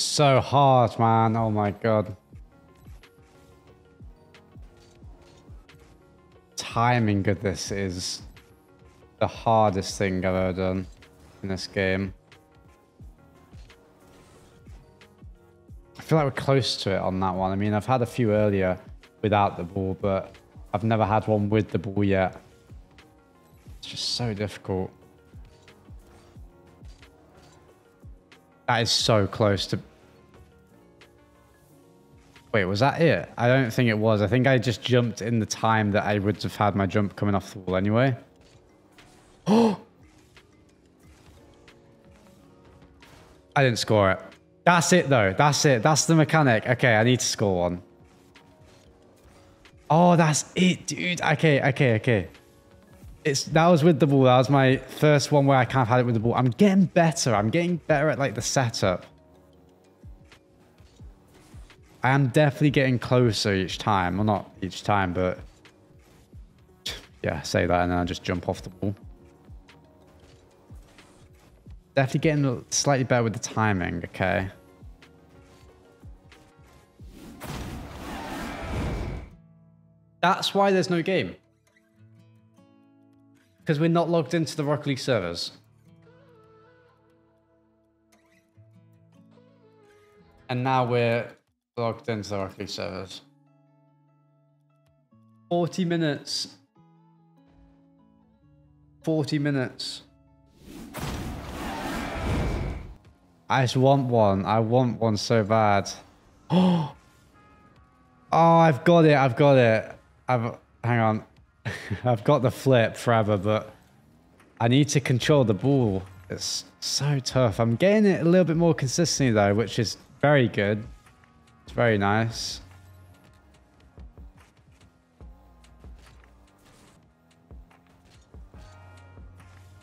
It's so hard, man. Oh my god. Timing this is the hardest thing I've ever done in this game. I feel like we're close to it on that one. I mean, I've had a few earlier without the ball, but I've never had one with the ball yet. It's just so difficult. That is so close to... Wait, was that it? I don't think it was. I think I just jumped in the time that I would have had my jump coming off the wall anyway. Oh! I didn't score it. That's it, though. That's it. That's the mechanic. Okay, I need to score one. Oh, that's it, dude. Okay, okay, okay. It's that was with the ball. That was my first one where I kind of had it with the ball. I'm getting better. I'm getting better at like the setup. I am definitely getting closer each time. Well, not each time, but yeah, say that and then I just jump off the ball. Definitely getting slightly better with the timing, okay. That's why there's no game. Because we're not logged into the Rocket League servers. And now we're logged into the Rocket servers. 40 minutes. 40 minutes. I just want one. I want one so bad. Oh, oh I've got it. I've got it. I've hang on. I've got the flip forever, but I need to control the ball. It's so tough. I'm getting it a little bit more consistently though, which is very good. It's very nice.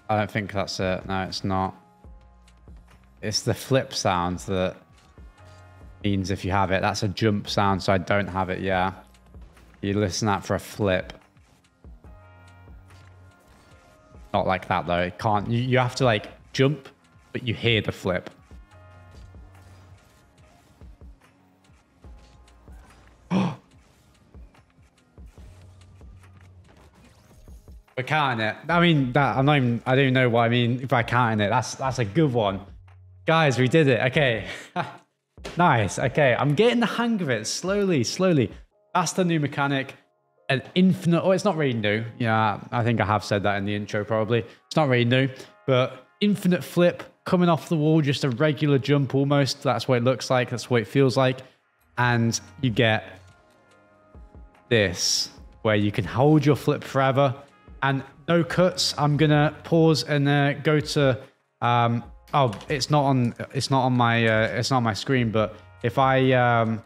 I don't think that's it. No, it's not. It's the flip sound that means if you have it. That's a jump sound, so I don't have it, yeah. You listen out for a flip. Not like that though. It can't. You, you have to like jump, but you hear the flip. Counting it. I mean, that I'm not even. I don't even know what I mean if I counting it. That's that's a good one, guys. We did it. Okay, nice. Okay, I'm getting the hang of it slowly, slowly. That's the new mechanic an infinite, oh, it's not really new. Yeah, I think I have said that in the intro probably. It's not really new, but infinite flip coming off the wall, just a regular jump almost. That's what it looks like. That's what it feels like. And you get this where you can hold your flip forever and no cuts. I'm to pause and uh, go to, um, oh, it's not on, it's not on my, uh, it's not on my screen, but if I, um,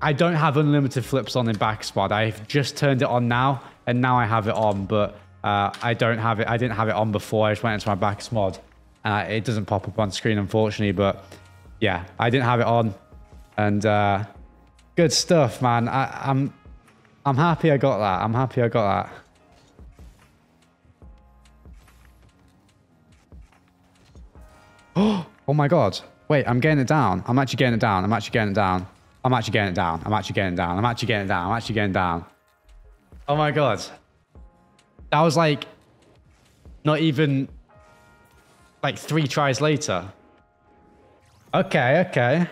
I don't have unlimited flips on in BakkesMod. I've just turned it on now, and now I have it on, but uh, I don't have it. I didn't have it on before. I just went into my BakkesMod. Uh, it doesn't pop up on screen, unfortunately, but yeah, I didn't have it on, and uh, good stuff, man. I, I'm, I'm happy I got that. I'm happy I got that. Oh my god. Wait, I'm getting it down. I'm actually getting it down. I'm actually getting it down. I'm actually getting it down. I'm actually getting it down. I'm actually getting it down. I'm actually getting down. Oh my god. That was like not even like three tries later. Okay, okay.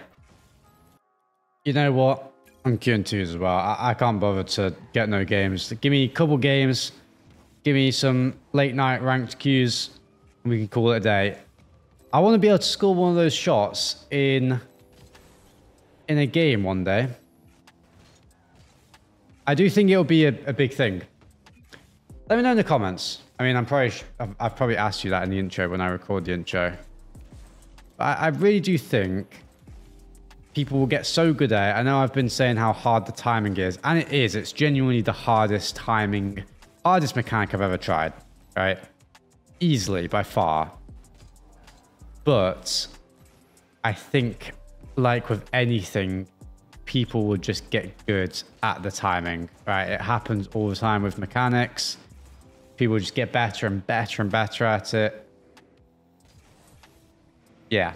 You know what? I'm queuing two as well. I, I can't bother to get no games. Give me a couple games. Give me some late night ranked queues. And we can call it a day. I want to be able to score one of those shots in in a game one day. I do think it'll be a, a big thing. Let me know in the comments. I mean, I'm probably I've, I've, probably asked you that in the intro when I record the intro. But I, I really do think people will get so good at it. I know I've been saying how hard the timing is, and it is. It's genuinely the hardest timing, hardest mechanic I've ever tried. Right, easily by far. But I think like with anything, people will just get good at the timing, right? It happens all the time with mechanics. People just get better and better and better at it. Yeah.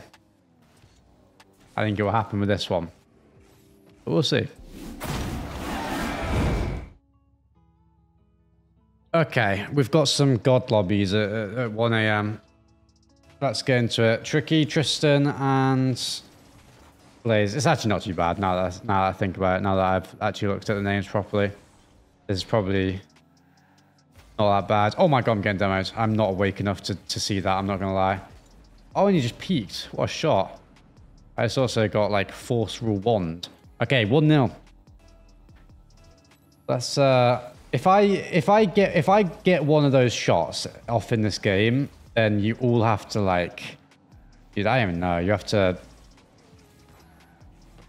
I think it will happen with this one. But we'll see. Okay, we've got some god lobbies at, at 1 a.m. Let's get into it. Tricky, Tristan, and Blaze. It's actually not too bad now that, now that I think about it, now that I've actually looked at the names properly. This is probably not that bad. Oh my god, I'm getting demoed. I'm not awake enough to, to see that, I'm not going to lie. Oh, and he just peeked. What a shot. I just also got, like, Force Rule Wand. Okay, 1-0. Let's, uh... If I if I get if I get one of those shots off in this game, then you all have to like, dude, I don't even know. You have to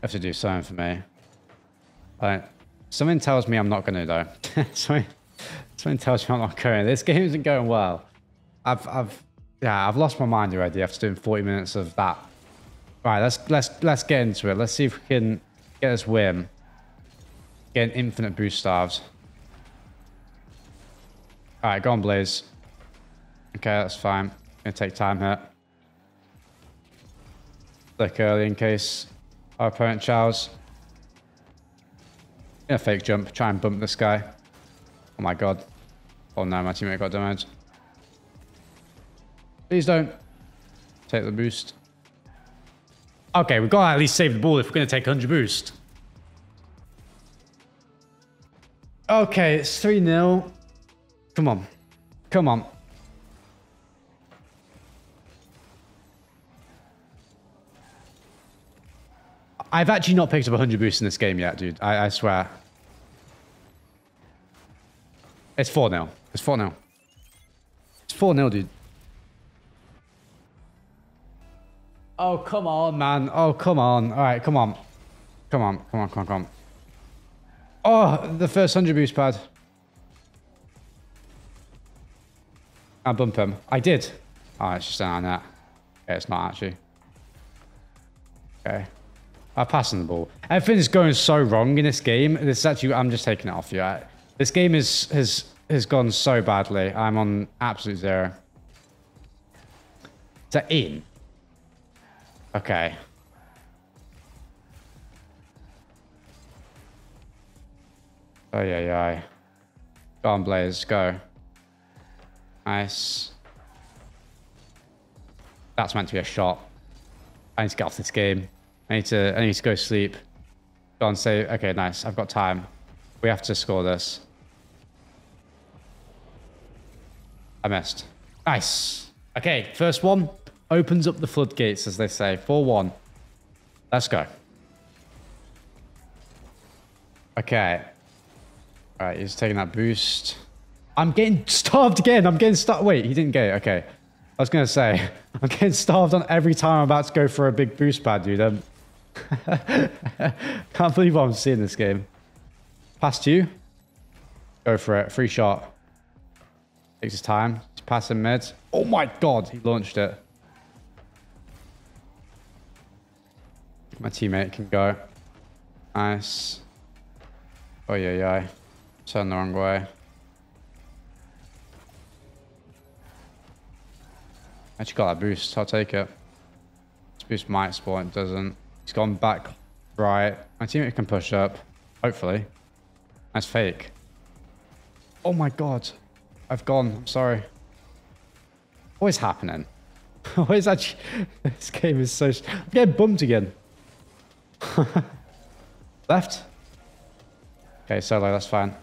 have to do something for me. Like, something tells me I'm not gonna though. something, something tells me I'm not going. This game isn't going well. I've I've yeah I've lost my mind already after doing 40 minutes of that. Right, let's let's let's get into it. Let's see if we can get this win. Get an infinite boost stars. All right, go on, Blaze. Okay, that's fine. Gonna take time here. Click early in case our opponent chows. In a fake jump, try and bump this guy. Oh my god. Oh no, my teammate got damaged. Please don't. Take the boost. Okay, we've got to at least save the ball if we're going to take 100 boost. Okay, it's 3-0. Come on. Come on. I've actually not picked up 100 boosts in this game yet, dude. I, I swear. It's 4 0. It's 4 0. It's 4 0, dude. Oh, come on, man. Oh, come on. All right, come on. Come on, come on, come on, come on. Oh, the first 100 boost pad. I bump him. I did. Oh, it's just on that. Okay, it's not actually. Okay. I'm passing the ball. Everything is going so wrong in this game. This is actually, I'm just taking it off you. This game is has has gone so badly. I'm on absolute zero. Is that in? Okay. Oh yeah, yeah. Go on, Blaze, go. Nice. That's meant to be a shot. I need to get off this game. I need to I need to go sleep. Go on, say okay, nice. I've got time. We have to score this. I missed. Nice. Okay, first one opens up the floodgates, as they say. 4-1. Let's go. Okay. All right, he's taking that boost. I'm getting starved again. I'm getting starved. Wait, he didn't get it. Okay. I was going to say, I'm getting starved on every time I'm about to go for a big boost pad, dude. Um, can't believe I'm seeing this game. Past you. Go for it. Free shot. Takes his time. He's passing mid. Oh my god, he launched it. My teammate can go. Nice. Oh yeah, yeah. Turn the wrong way. Actually got that boost. I'll take it. This boost might spawn. It doesn't. He's gone back right. My teammate can push up. Hopefully. That's fake. Oh my god. I've gone. I'm sorry. What is happening? what is actually... This game is so... I'm getting bumped again. Left. Okay, solo. That's fine.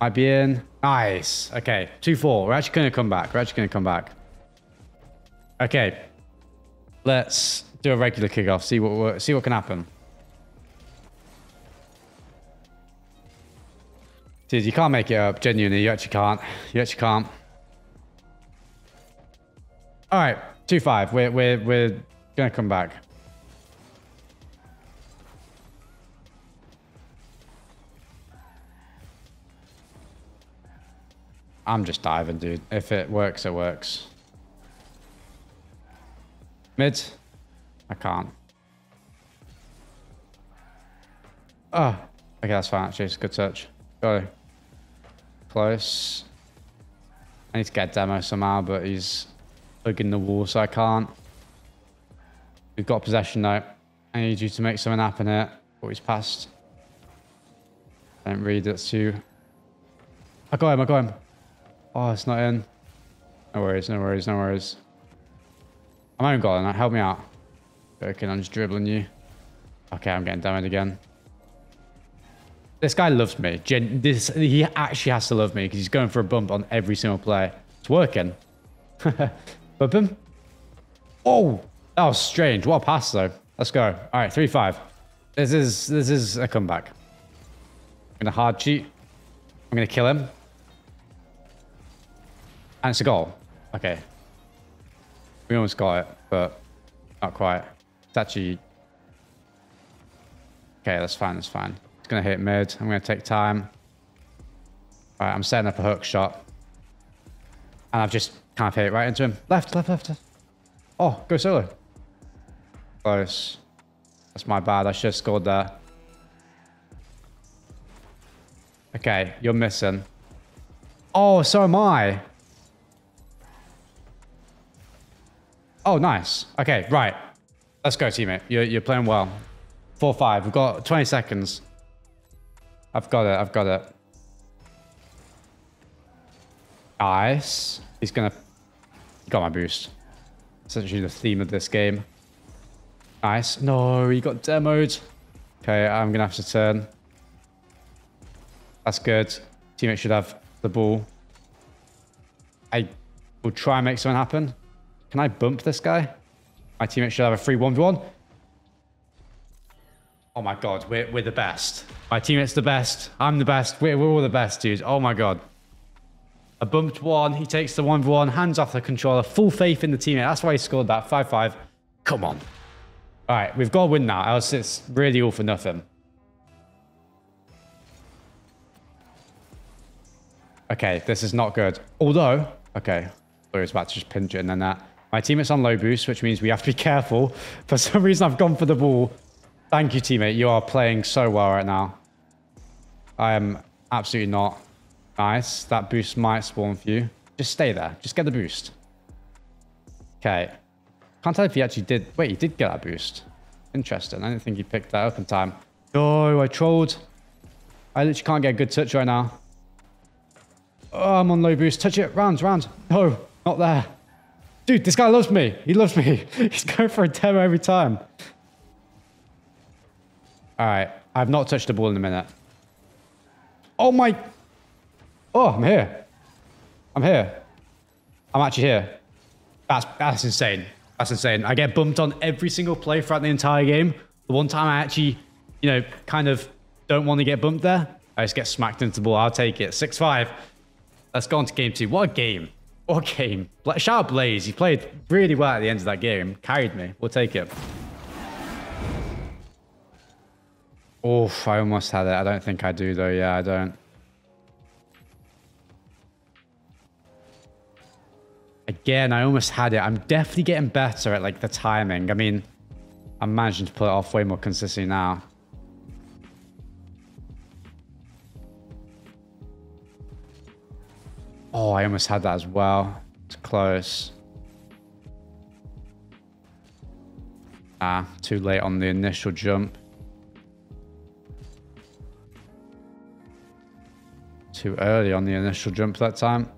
Might be in. Nice. Okay. 2-4. We're actually going to come back. We're actually going to come back. Okay. Let's do a regular kickoff. See what see what can happen. Dude, you can't make it up. Genuinely, you actually can't. You actually can't. All right, two five. We're we're we're gonna come back. I'm just diving, dude. If it works, it works. Mid. I can't. Oh. Okay, that's fine actually. It's a good search. Go. Close. I need to get demo somehow, but he's hugging the wall, so I can't. We've got possession now. I need you to make something happen here. Oh, he's passed. Don't read it too. I got him, I got him. Oh, it's not in. No worries, no worries, no worries. I'm own goal. Help me out. Okay, I'm just dribbling you. Okay, I'm getting damaged again. This guy loves me. Gen this He actually has to love me because he's going for a bump on every single play. It's working. Bump him. Oh, that was strange. What a pass, though. Let's go. All right, 3-5. This is, this is a comeback. I'm going to hard cheat. I'm going to kill him. And it's a goal. Okay. We almost got it, but not quite. Actually... Okay, that's fine, that's fine. It's going to hit mid. I'm going to take time. All right, I'm setting up a hook shot. And I've just kind of hit it right into him. Left, left, left. Oh, go solo. Close. That's my bad. I should have scored there. Okay, you're missing. Oh, so am I. Oh, nice. Okay, right. Let's go, teammate. You're, you're playing well. 4-5. We've got 20 seconds. I've got it. I've got it. Nice. He's going to... Got my boost. Essentially the theme of this game. Nice. No, he got demoed. Okay, I'm going to have to turn. That's good. Teammate should have the ball. I will try and make something happen. Can I bump this guy? My teammate should have a free 1v1. Oh my god, we're, we're the best. My teammate's the best. I'm the best. We're, we're all the best, dude. Oh my god. A bumped one. He takes the 1v1. Hands off the controller. Full faith in the teammate. That's why he scored that. 5-5. Come on. All right, we've got to win now. Else it's really all for nothing. Okay, this is not good. Although, okay, I was about to just pinch it and then that. My teammate's on low boost, which means we have to be careful. For some reason, I've gone for the ball. Thank you, teammate. You are playing so well right now. I am absolutely not. Nice. That boost might spawn for you. Just stay there. Just get the boost. Okay. Can't tell if he actually did... Wait, he did get that boost. Interesting. I didn't think he picked that up in time. No, I trolled. I literally can't get a good touch right now. Oh, I'm on low boost. Touch it. Round, round. No, not there. Dude, this guy loves me. He loves me. He's going for a demo every time. All right. I've not touched the ball in a minute. Oh, my... Oh, I'm here. I'm here. I'm actually here. That's, that's insane. That's insane. I get bumped on every single play throughout the entire game. The one time I actually, you know, kind of don't want to get bumped there, I just get smacked into the ball. I'll take it. 6-5. Let's go on to game two. What a game. What game. Shout out Blaze. He played really well at the end of that game. Carried me. We'll take it. Oof, I almost had it. I don't think I do, though. Yeah, I don't. Again, I almost had it. I'm definitely getting better at, like, the timing. I mean, I'm managing to pull it off way more consistently now. Oh, I almost had that as well. It's close. Ah, too late on the initial jump. Too early on the initial jump that time.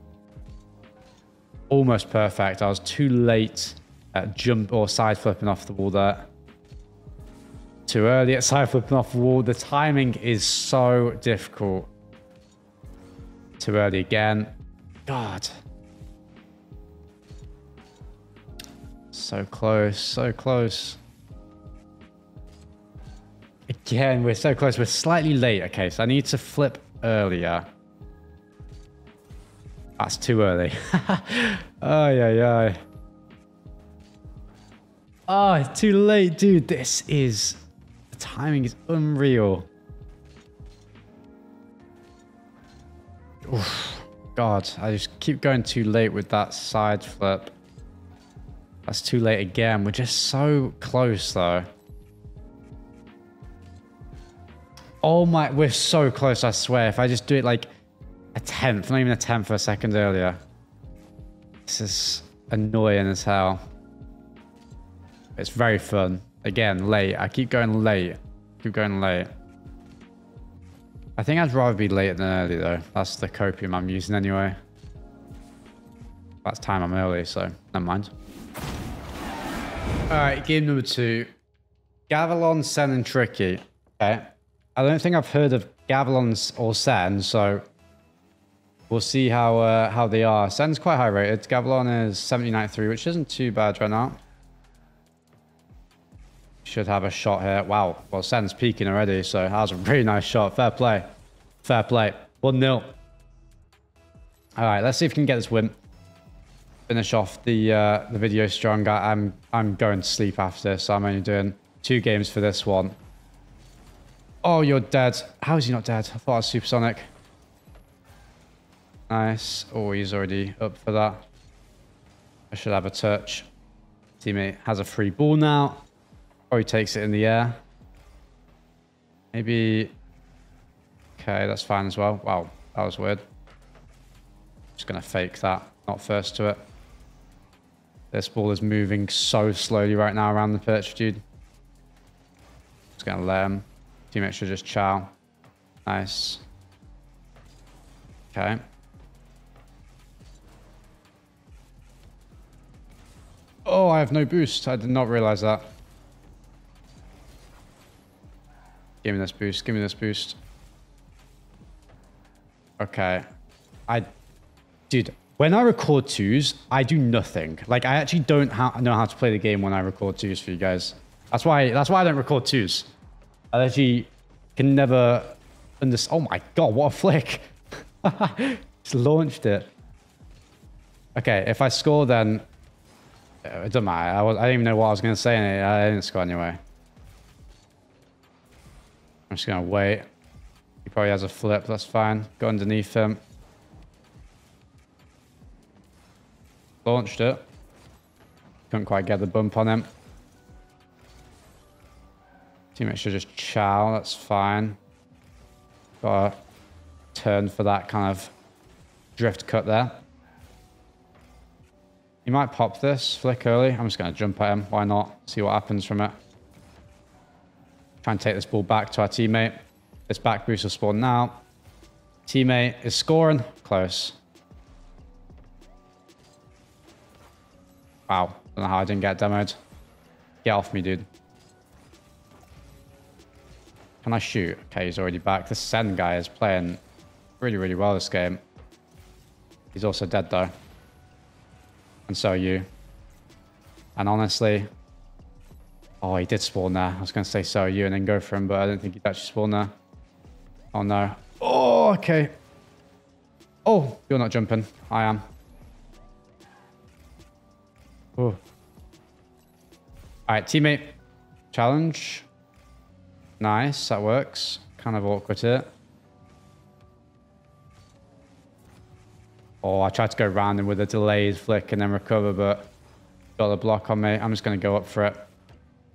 Almost perfect. I was too late at jump or side flipping off the wall there. Too early at side flipping off the wall. The timing is so difficult. Too early again. God. So close, so close. Again, we're so close. We're slightly late. Okay, so I need to flip earlier. That's too early. oh, yeah, yeah. Oh, it's too late, dude. This is... The timing is unreal. Oof. God, I just keep going too late with that side flip. That's too late again. We're just so close, though. Oh my, we're so close, I swear. If I just do it like a tenth, not even a tenth of a second earlier. This is annoying as hell. It's very fun. Again, late. I keep going late. Keep going late. I think I'd rather be late than early though. That's the copium I'm using anyway. That's time I'm early, so never mind. Alright, game number two. Gavilan, Sen, and Tricky. Okay. I don't think I've heard of Gavilan or Sen, so we'll see how uh, how they are. Sen's quite high rated. Gavilan is 79.3, which isn't too bad right now. Should have a shot here. Wow. Well, Sen's peaking already, so that was a really nice shot. Fair play. Fair play. 1-0. All right, let's see if we can get this win. Finish off the uh, the video strong. I'm I'm going to sleep after, so I'm only doing two games for this one. Oh, you're dead. How is he not dead? I thought I was supersonic. Nice. Oh, he's already up for that. I should have a touch. Teammate has a free ball now. He takes it in the air. Maybe... Okay, that's fine as well. Wow, that was weird. Just going to fake that. Not first to it. This ball is moving so slowly right now around the pitch, dude. Just going to let him. Teammate should just chow. Nice. Okay. Oh, I have no boost. I did not realize that. Give me this boost. Give me this boost. Okay. I... Dude, when I record twos, I do nothing. Like, I actually don't know how to play the game when I record twos for you guys. That's why, that's why I don't record twos. I actually can never understand. Oh my god, what a flick. Just launched it. Okay, if I score, then... It doesn't matter. I, was, I didn't even know what I was going to say. I didn't score anyway. I'm just going to wait. He probably has a flip. That's fine. Go underneath him. Launched it. Couldn't quite get the bump on him. Teammate should just chow. That's fine. Got a turn for that kind of drift cut there. He might pop this flick early. I'm just going to jump at him. Why not? See what happens from it. Try and take this ball back to our teammate. This back boost will spawn now. Teammate is scoring. Close. Wow. Don't know how I didn't get demoed. Get off me, dude. Can I shoot? Okay, he's already back. This Sen guy is playing really, really well this game. He's also dead, though. And so are you. And honestly, Oh, he did spawn there. I was going to say so you and then go for him, but I don't think he'd actually spawn there. Oh, no. Oh, okay. Oh, you're not jumping. I am. Oh. All right, teammate. Challenge. Nice, that works. Kind of awkward here. Oh, I tried to go around him with a delayed flick and then recover, but got the block on me. I'm just going to go up for it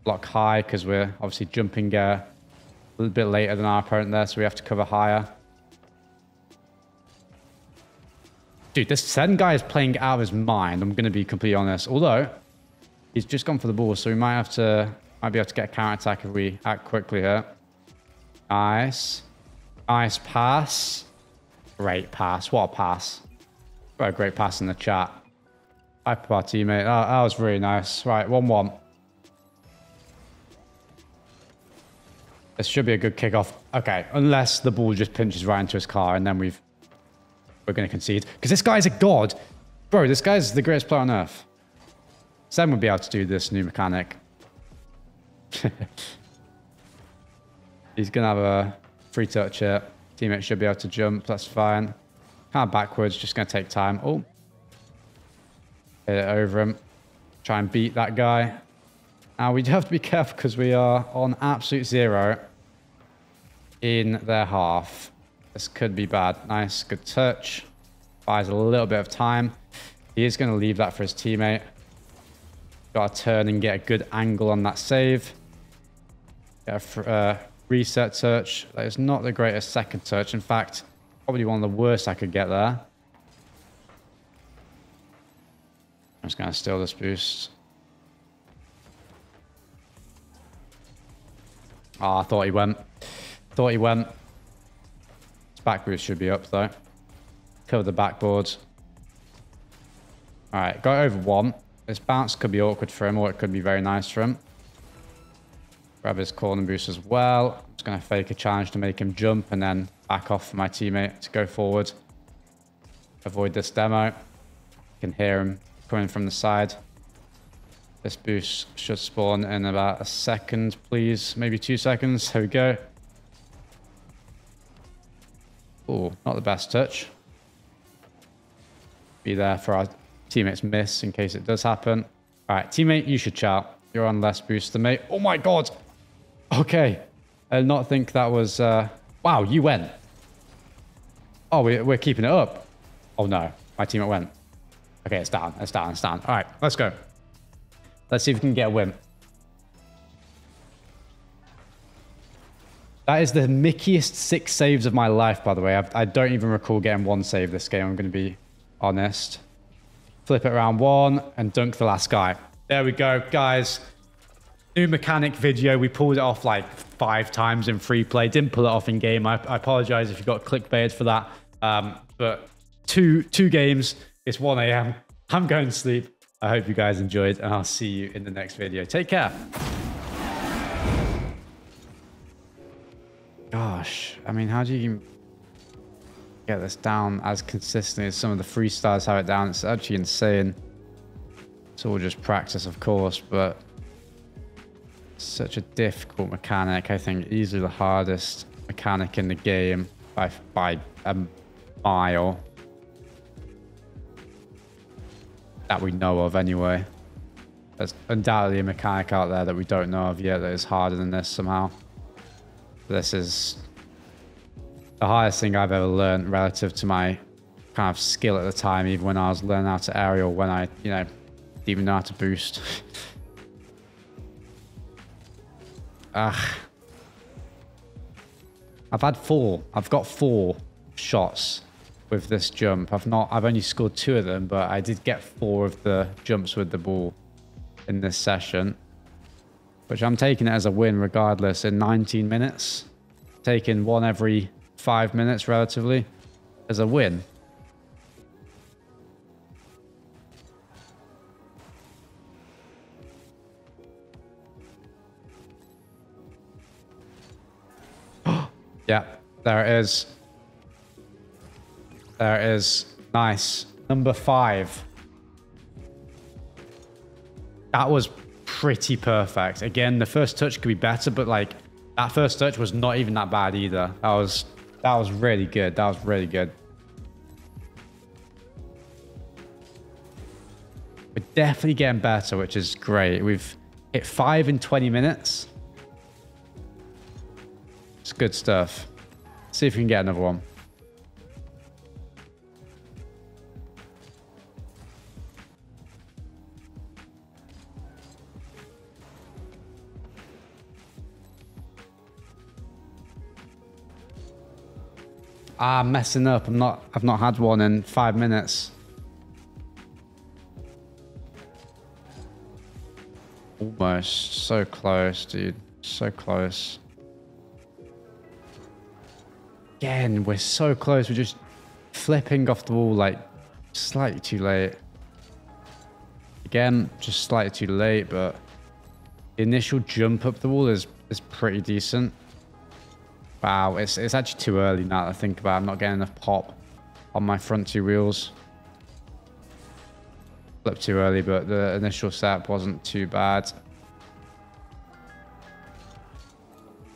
block high because we're obviously jumping uh, a little bit later than our opponent there, so we have to cover higher. Dude, this Sen guy is playing out of his mind, I'm going to be completely honest. Although, he's just gone for the ball, so we might have to, might be able to get a counter-attack if we act quickly here. Nice. Nice pass. Great pass. What a pass. What a great pass in the chat. Hyper our teammate. That, that was really nice. Right, 1-1. This should be a good kickoff. Okay, unless the ball just pinches right into his car and then we've we're going to concede. Because this guy's a god. Bro, this guy's the greatest player on earth. Sam would be able to do this new mechanic. He's going to have a free touch here. Teammate should be able to jump. That's fine. Kind of backwards. Just going to take time. Oh. Hit it over him. Try and beat that guy. Now, we do have to be careful because we are on absolute zero in their half. This could be bad. Nice, good touch. Buys a little bit of time. He is going to leave that for his teammate. Got to turn and get a good angle on that save. Get a uh, reset touch. That is not the greatest second touch. In fact, probably one of the worst I could get there. I'm just going to steal this boost. Oh, I thought he went. Thought he went. His back boost should be up though. Cover the backboards. All right, got over one. This bounce could be awkward for him or it could be very nice for him. Grab his corner boost as well. I'm just going to fake a challenge to make him jump and then back off for my teammate to go forward. Avoid this demo. You can hear him coming from the side. This boost should spawn in about a second, please. Maybe two seconds. Here we go. Oh, not the best touch. Be there for our teammates miss in case it does happen. All right, teammate, you should shout. You're on less boost me. Oh my god. Okay. I did not think that was... Uh... Wow, you went. Oh, we, we're keeping it up. Oh no, my teammate went. Okay, it's down, it's down, it's down. All right, let's go. Let's see if we can get a win. That is the mickiest six saves of my life, by the way. I, I don't even recall getting one save this game, I'm going to be honest. Flip it around one and dunk the last guy. There we go, guys. New mechanic video. We pulled it off like five times in free play. Didn't pull it off in game. I, I apologize if you got clickbait for that. Um, but two two games. It's 1 a.m. I'm going to sleep. I hope you guys enjoyed, and I'll see you in the next video. Take care. Gosh, I mean, how do you get this down as consistently as some of the freestyles have it down? It's actually insane. It's all just practice, of course, but such a difficult mechanic. I think easily the hardest mechanic in the game by by a mile that we know of anyway. There's undoubtedly a mechanic out there that we don't know of yet that is harder than this somehow. This is the highest thing I've ever learned relative to my kind of skill at the time, even when I was learning how to aerial, when I, you know, even know how to boost. Ugh. I've had four. I've got four shots with this jump. I've not, I've only scored two of them, but I did get four of the jumps with the ball in this session, which I'm taking it as a win regardless in 19 minutes. Taking one every five minutes relatively as a win. yeah, there it is. There it is. Nice. Number five. That was pretty perfect. Again, the first touch could be better, but like that first touch was not even that bad either. That was that was really good. That was really good. We're definitely getting better, which is great. We've hit five in 20 minutes. It's good stuff. See if we can get another one. Ah, messing up. I'm not. I've not had one in five minutes. Almost. So close, dude. So close. Again, we're so close. We're just flipping off the wall like slightly too late. Again, just slightly too late, but the initial jump up the wall is is pretty decent. Wow, it's, it's actually too early now to think about. I'm not getting enough pop on my front two wheels. Flipped too early, but the initial setup wasn't too bad.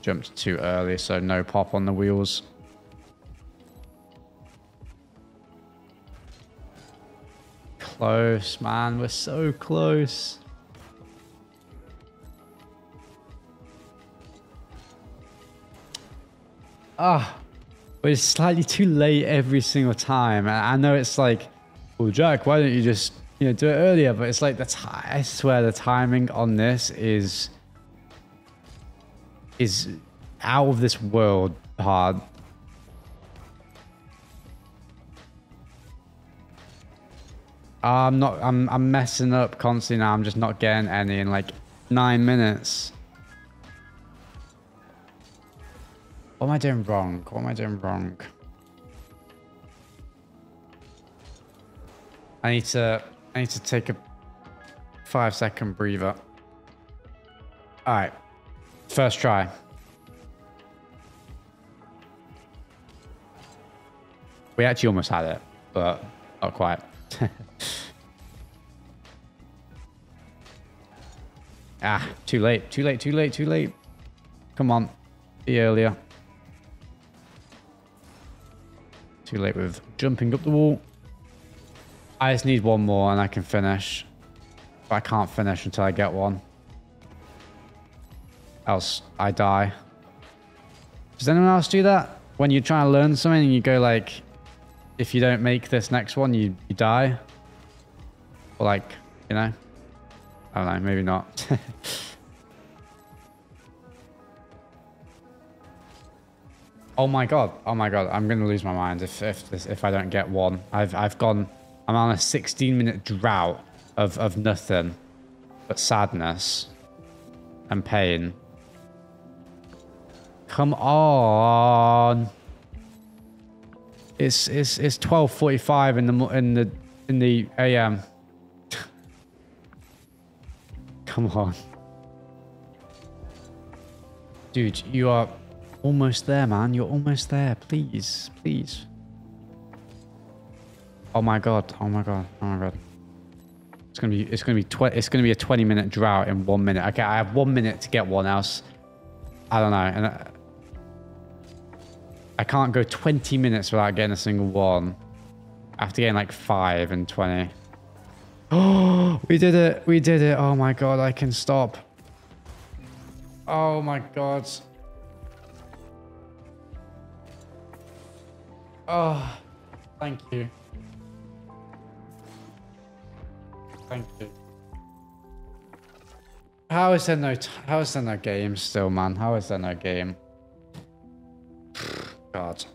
Jumped too early, so no pop on the wheels. Close, man. We're so close. Ah, oh, but it's slightly too late every single time. I know it's like, well, Jack, why don't you just you know do it earlier? But it's like the I swear the timing on this is is out of this world hard. I'm not. I'm. I'm messing up constantly now. I'm just not getting any in like nine minutes. What am I doing wrong? What am I doing wrong? I need to I need to take a five second breather. Alright. First try. We actually almost had it, but not quite. ah, too late, too late, too late, too late. Come on, be earlier. Too late with jumping up the wall. I just need one more and I can finish. But I can't finish until I get one. Else I die. Does anyone else do that? When you're trying to learn something and you go like, if you don't make this next one, you, you die? Or like, you know? I don't know, maybe not. oh my god, oh my god, I'm gonna lose my mind if if this, if I don't get one. I've I've gone I'm on a 16 minute drought of, of nothing but sadness and pain. Come on. It's it's it's 12:45 in the in the in the AM. Come on. Dude, you are almost there, man. You're almost there. Please, please. Oh my god. Oh my god. Oh my god. It's gonna be it's gonna be tw it's gonna be a 20 minute drought in one minute. Okay, I have one minute to get one else. I don't know. And I, I can't go 20 minutes without getting a single one. After getting like five and 20. Oh, we did it. We did it. Oh my god, I can stop. Oh my god. Oh, thank you. Thank you. How is there no how is there no game still, man? How is there no game? God.